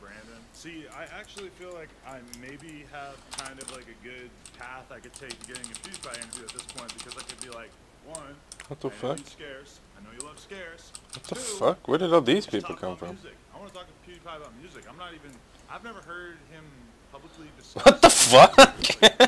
Brandon. See, I actually feel like I maybe have kind of like a good path I could take to getting a PewDiePie interview at this point because I could be like, one, What the I fuck? scarce. I know you love scarce. What the fuck? Where did all these people come from? Music. I want to talk to PewDiePie about music. I'm not even. I've never heard him publicly discuss. What the fuck?